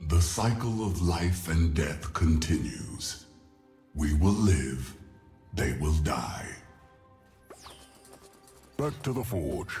The cycle of life and death continues. We will live, they will die. Back to the forge.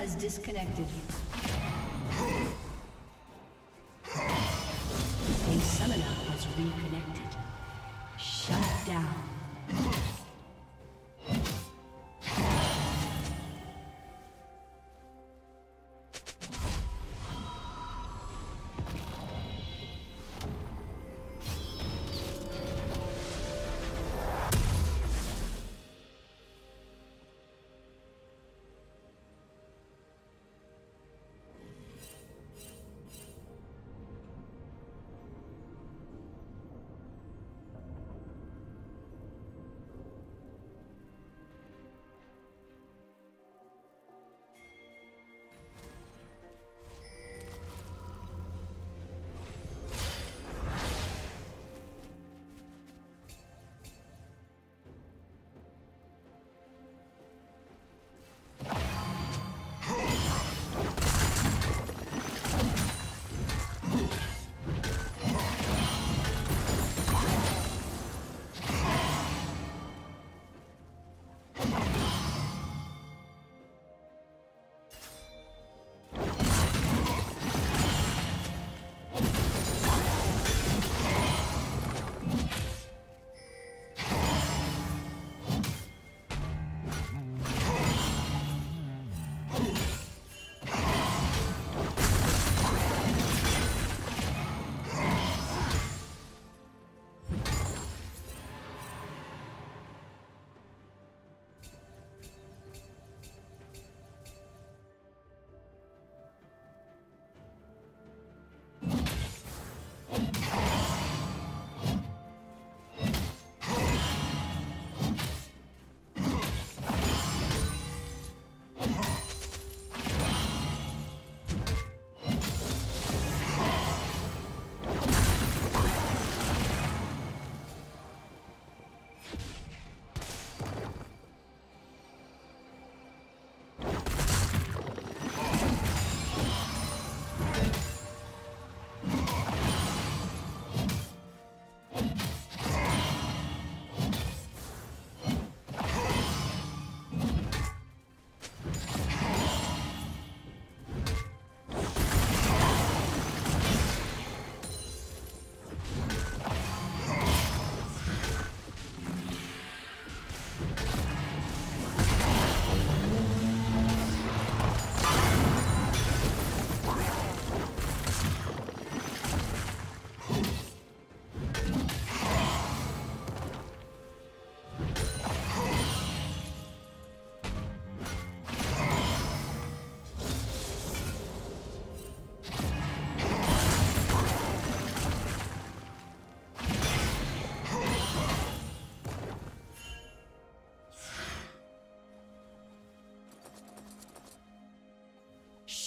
Has disconnected.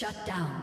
Shut down.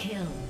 Kill.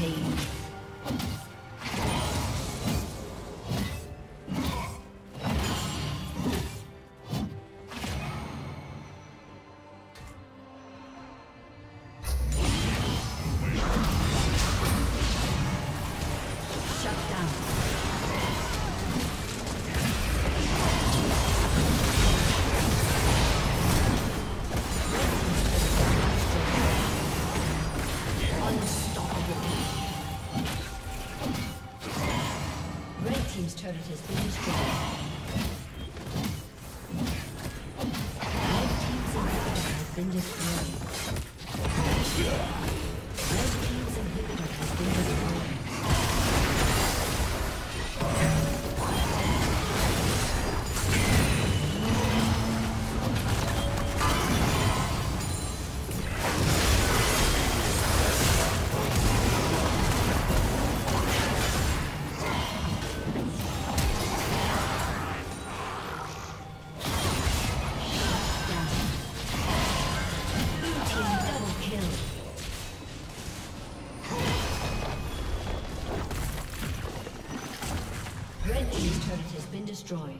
Rampage. Destroyed.